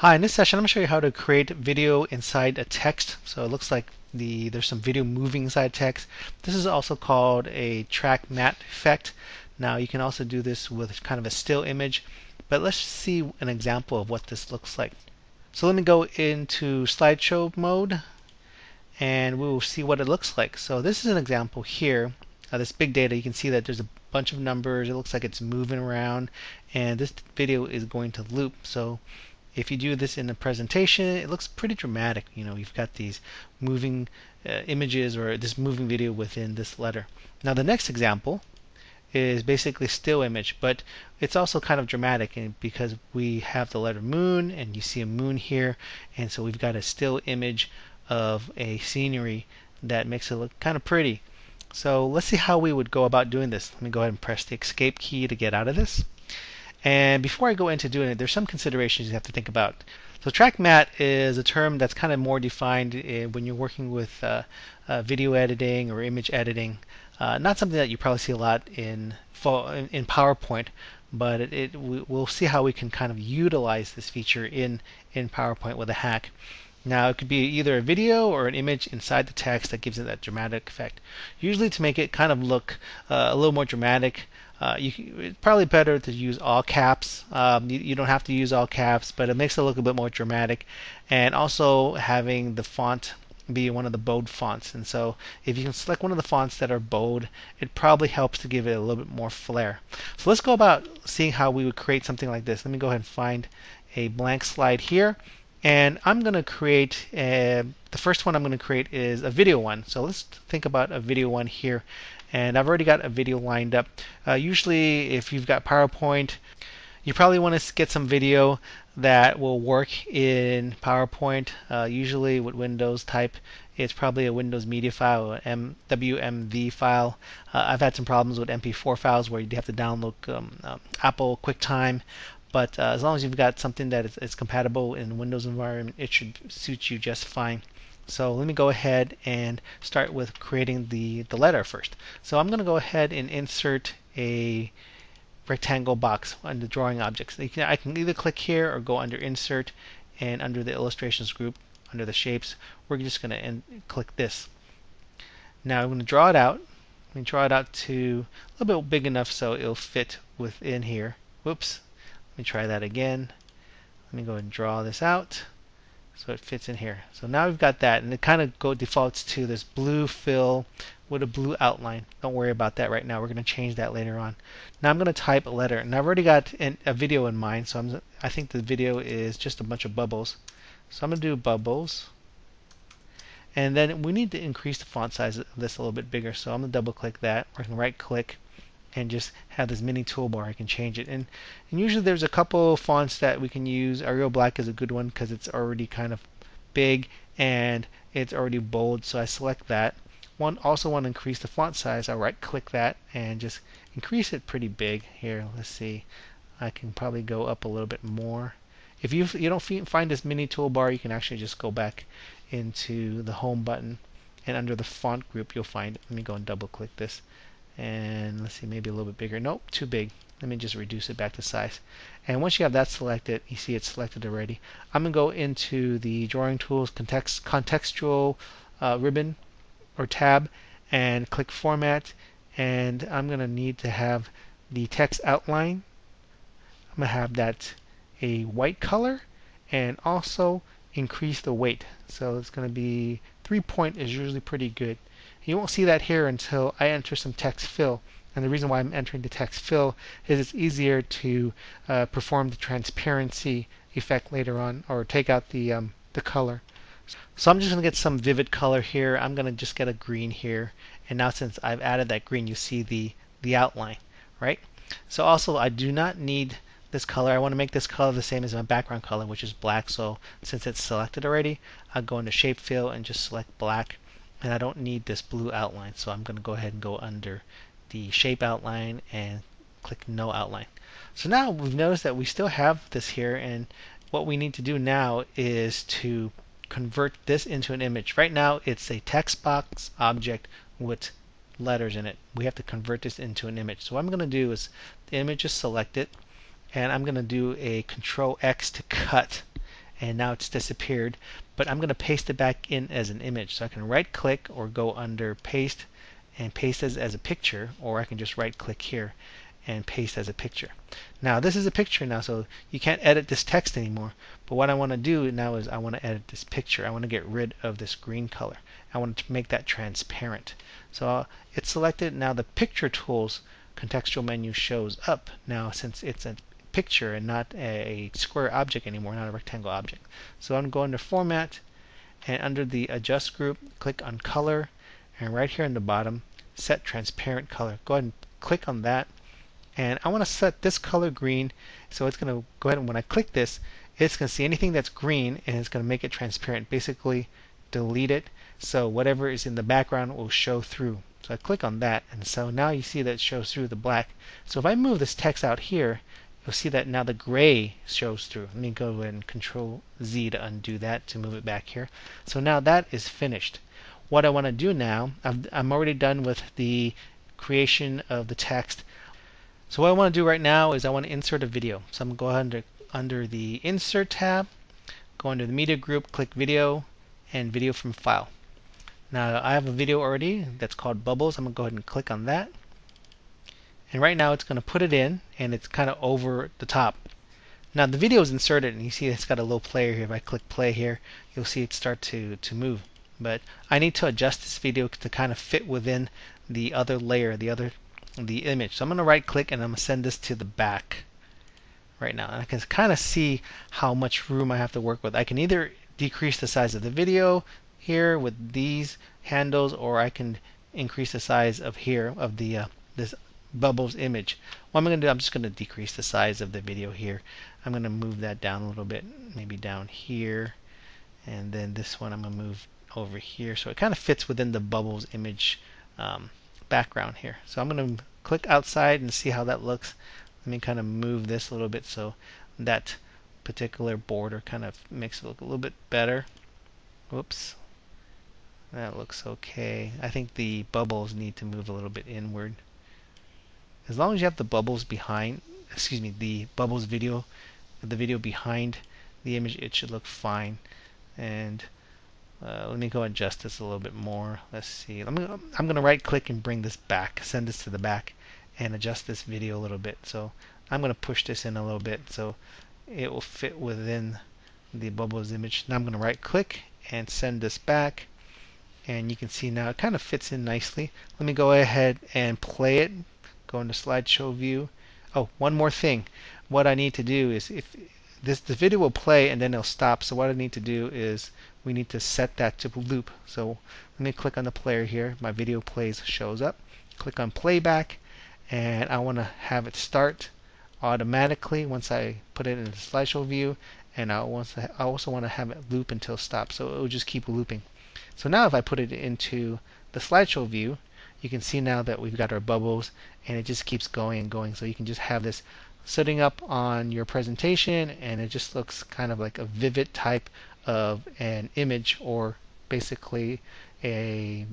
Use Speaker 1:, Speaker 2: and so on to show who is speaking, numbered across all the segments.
Speaker 1: Hi, in this session I'm going to show you how to create video inside a text. So it looks like the there's some video moving inside text. This is also called a track matte effect. Now you can also do this with kind of a still image, but let's see an example of what this looks like. So let me go into slideshow mode and we will see what it looks like. So this is an example here. Uh, this big data, you can see that there's a bunch of numbers. It looks like it's moving around and this video is going to loop. So if you do this in a presentation, it looks pretty dramatic. You know, you've got these moving uh, images or this moving video within this letter. Now the next example is basically still image, but it's also kind of dramatic because we have the letter moon and you see a moon here, and so we've got a still image of a scenery that makes it look kind of pretty. So let's see how we would go about doing this. Let me go ahead and press the escape key to get out of this. And before I go into doing it, there's some considerations you have to think about. So track matte is a term that's kind of more defined when you're working with uh, uh, video editing or image editing. Uh, not something that you probably see a lot in in PowerPoint, but it, it, we'll see how we can kind of utilize this feature in in PowerPoint with a hack. Now it could be either a video or an image inside the text that gives it that dramatic effect. Usually to make it kind of look uh, a little more dramatic, uh, you, it's probably better to use all caps. Um, you, you, don't have to use all caps, but it makes it look a bit more dramatic. And also having the font be one of the bold fonts. And so if you can select one of the fonts that are bold, it probably helps to give it a little bit more flair. So let's go about seeing how we would create something like this. Let me go ahead and find a blank slide here. And I'm going to create, a, the first one I'm going to create is a video one. So let's think about a video one here and I've already got a video lined up. Uh, usually, if you've got PowerPoint, you probably want to get some video that will work in PowerPoint. Uh, usually, with Windows type, it's probably a Windows Media file or M- WMV file. Uh, I've had some problems with MP4 files where you have to download um, um, Apple QuickTime. But uh, as long as you've got something that is, is compatible in Windows environment, it should suit you just fine. So let me go ahead and start with creating the, the letter first. So I'm going to go ahead and insert a rectangle box under drawing objects. Can, I can either click here or go under insert and under the illustrations group under the shapes we're just going to click this. Now I'm going to draw it out. Let me draw it out to a little bit big enough so it'll fit within here. Whoops. Let me try that again. Let me go and draw this out so it fits in here. So now we've got that, and it kind of go defaults to this blue fill with a blue outline. Don't worry about that right now. We're going to change that later on. Now I'm going to type a letter, and I've already got a video in mind, so I'm, I think the video is just a bunch of bubbles. So I'm going to do bubbles. And then we need to increase the font size of this a little bit bigger, so I'm going to double click that. Or I can right click and just have this mini toolbar. I can change it. And, and usually there's a couple fonts that we can use. Arial Black is a good one because it's already kind of big and it's already bold. So I select that. One also want to increase the font size. I right click that and just increase it pretty big. Here, let's see. I can probably go up a little bit more. If you you don't find this mini toolbar, you can actually just go back into the home button and under the font group you'll find. Let me go and double click this and let's see maybe a little bit bigger. Nope too big. Let me just reduce it back to size. And once you have that selected you see it's selected already I'm gonna go into the drawing tools context contextual uh, ribbon or tab and click format. And I'm gonna need to have the text outline. I'm gonna have that a white color and also increase the weight. So it's gonna be three point is usually pretty good you won't see that here until I enter some text fill. And the reason why I'm entering the text fill is it's easier to uh, perform the transparency effect later on or take out the, um, the color. So I'm just going to get some vivid color here. I'm going to just get a green here. And now since I've added that green, you see the, the outline, right? So also I do not need this color. I want to make this color the same as my background color, which is black. So since it's selected already, I'll go into shape fill and just select black and I don't need this blue outline so I'm going to go ahead and go under the shape outline and click no outline. So now we've noticed that we still have this here and what we need to do now is to convert this into an image. Right now it's a text box object with letters in it. We have to convert this into an image. So what I'm going to do is the image is selected and I'm going to do a control X to cut and now it's disappeared but I'm going to paste it back in as an image so I can right click or go under paste and paste as, as a picture or I can just right click here and paste as a picture. Now this is a picture now so you can't edit this text anymore but what I want to do now is I want to edit this picture. I want to get rid of this green color. I want to make that transparent. So uh, it's selected now the picture tools contextual menu shows up now since it's a picture and not a square object anymore, not a rectangle object. So I'm going to Format, and under the Adjust group, click on Color, and right here in the bottom, Set Transparent Color. Go ahead and click on that, and I want to set this color green, so it's going to go ahead and when I click this, it's going to see anything that's green, and it's going to make it transparent. Basically, delete it, so whatever is in the background will show through. So I click on that, and so now you see that it shows through the black. So if I move this text out here, you'll see that now the gray shows through. Let me go and control Z to undo that to move it back here. So now that is finished. What I want to do now, i am already done with the creation of the text. So what I want to do right now is I want to insert a video. So I'm going to go under, under the Insert tab, go under the Media group, click Video, and Video from File. Now I have a video already that's called Bubbles. I'm going to go ahead and click on that. And right now it's going to put it in and it's kind of over the top. Now the video is inserted and you see it's got a little player here. If I click play here, you'll see it start to, to move. But I need to adjust this video to kind of fit within the other layer, the other the image. So I'm going to right click and I'm going to send this to the back right now. And I can kind of see how much room I have to work with. I can either decrease the size of the video here with these handles or I can increase the size of here of the uh, this Bubbles image. What I'm going to do, I'm just going to decrease the size of the video here. I'm going to move that down a little bit, maybe down here. And then this one I'm going to move over here. So it kind of fits within the Bubbles image um, background here. So I'm going to click outside and see how that looks. Let me kind of move this a little bit so that particular border kind of makes it look a little bit better. Whoops. That looks okay. I think the bubbles need to move a little bit inward as long as you have the bubbles behind excuse me the bubbles video the video behind the image it should look fine. And uh, let me go adjust this a little bit more. Let's see. I'm gonna, I'm gonna right click and bring this back send this to the back and adjust this video a little bit. So I'm gonna push this in a little bit so it will fit within the bubbles image. Now I'm gonna right click and send this back and you can see now it kind of fits in nicely. Let me go ahead and play it go into slideshow view. Oh, one more thing. What I need to do is if this the video will play and then it'll stop. So what I need to do is we need to set that to loop. So let me click on the player here. My video plays shows up. Click on playback and I want to have it start automatically once I put it in the slideshow view and I also want to have it loop until stop so it will just keep looping. So now if I put it into the slideshow view you can see now that we've got our bubbles and it just keeps going and going. So you can just have this sitting up on your presentation and it just looks kind of like a vivid type of an image or basically a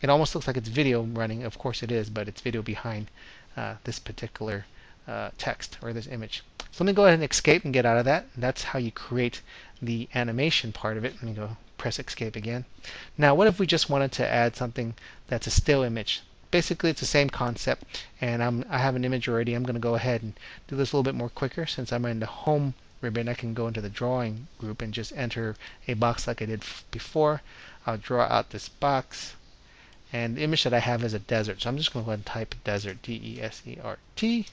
Speaker 1: it almost looks like it's video running. Of course it is but it's video behind uh, this particular uh, text or this image. So let me go ahead and escape and get out of that. That's how you create the animation part of it. Let me go press escape again. Now what if we just wanted to add something that's a still image? Basically it's the same concept and I'm, I have an image already. I'm going to go ahead and do this a little bit more quicker since I'm in the home ribbon. I can go into the drawing group and just enter a box like I did before. I'll draw out this box and the image that I have is a desert. So I'm just going to go ahead and type desert, D-E-S-E-R-T,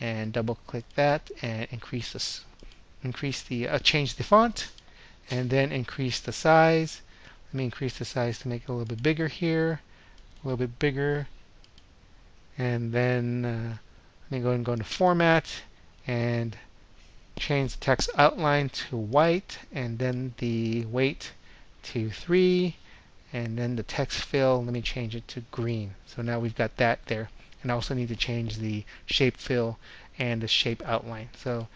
Speaker 1: and double click that and increase this, increase the, uh, change the font and then increase the size. Let me increase the size to make it a little bit bigger here, a little bit bigger, and then uh, let me go and go into Format and change the text outline to white, and then the weight to 3, and then the text fill, let me change it to green. So now we've got that there. And I also need to change the shape fill and the shape outline. So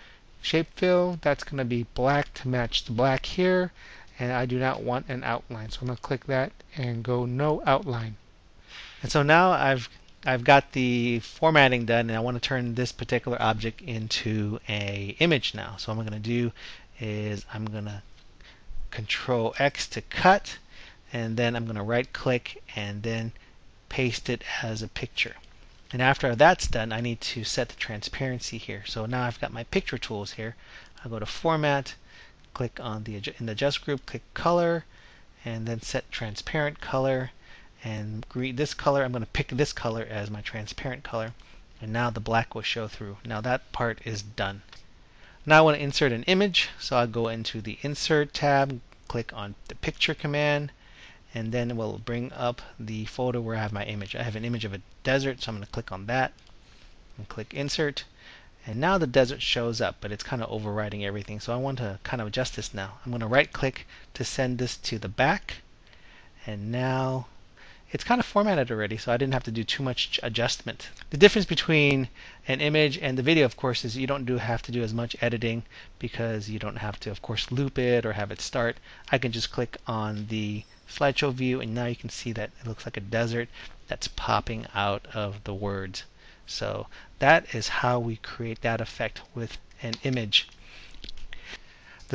Speaker 1: shape fill, that's going to be black to match the black here. And I do not want an outline. So I'm going to click that and go no outline. And so now I've I've got the formatting done and I want to turn this particular object into a image now. So what I'm going to do is I'm going to control X to cut and then I'm going to right click and then paste it as a picture. And after that's done, I need to set the transparency here. So now I've got my picture tools here. I go to Format, click on the in the Adjust group, click Color, and then set Transparent Color. And this color, I'm going to pick this color as my transparent color. And now the black will show through. Now that part is done. Now I want to insert an image, so I'll go into the Insert tab, click on the Picture command, and then we'll bring up the folder where I have my image. I have an image of a desert, so I'm going to click on that and click Insert. And now the desert shows up, but it's kind of overriding everything. So I want to kind of adjust this now. I'm going to right click to send this to the back. And now it's kind of formatted already, so I didn't have to do too much adjustment. The difference between an image and the video, of course, is you don't do have to do as much editing because you don't have to, of course, loop it or have it start. I can just click on the slideshow view, and now you can see that it looks like a desert that's popping out of the words. So that is how we create that effect with an image.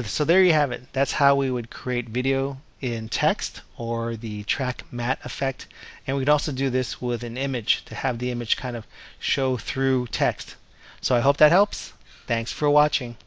Speaker 1: So there you have it. That's how we would create video in text or the track matte effect. And we could also do this with an image to have the image kind of show through text. So I hope that helps. Thanks for watching.